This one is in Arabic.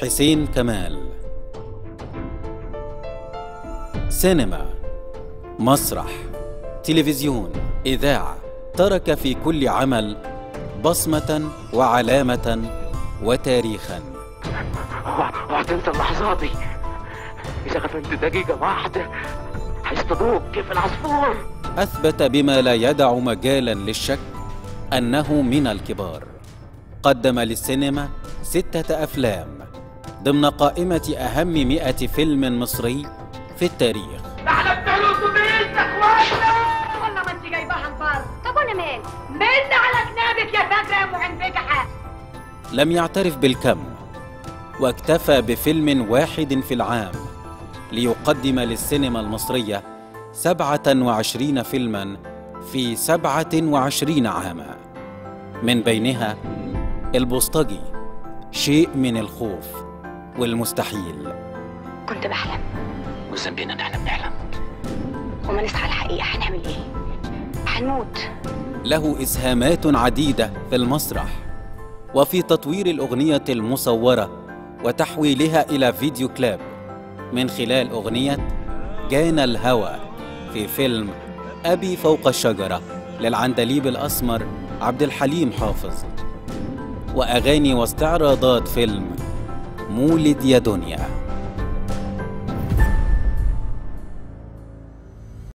حسين كمال. سينما مسرح تلفزيون إذاعة ترك في كل عمل بصمة وعلامة وتاريخا. اوعى اوعى تنسى اللحظات دي. اذا غفلت دقيقة واحدة. هيصطادوك كيف العصفور. أثبت بما لا يدع مجالا للشك أنه من الكبار. قدم للسينما ستة أفلام. ضمن قائمة أهم مئة فيلم مصري في التاريخ. إحنا بنعلوكم بإذنك واحدة والله ما انت جايباها البر طب وأنا مال من على جنابك يا فاكرة يا ام عنبجحه لم يعترف بالكم واكتفى بفيلم واحد في العام ليقدم للسينما المصرية سبعة وعشرين فيلما في سبعة وعشرين عاما. من بينها البوسطجي شيء من الخوف. والمستحيل. كنت بحلم. وذنبنا إن إحنا بنحلم. وما نصحى الحقيقة هنعمل إيه؟ هنموت. له إسهامات عديدة في المسرح وفي تطوير الأغنية المصورة وتحويلها إلى فيديو كليب. من خلال أغنية جانا الهوى في فيلم أبي فوق الشجرة للعندليب الأسمر عبد الحليم حافظ. وأغاني واستعراضات فيلم مولد يا دنيا